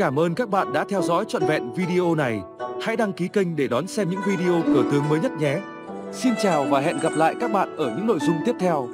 Cảm ơn các bạn đã theo dõi trọn vẹn video này. Hãy đăng ký kênh để đón xem những video cờ tướng mới nhất nhé. Xin chào và hẹn gặp lại các bạn ở những nội dung tiếp theo.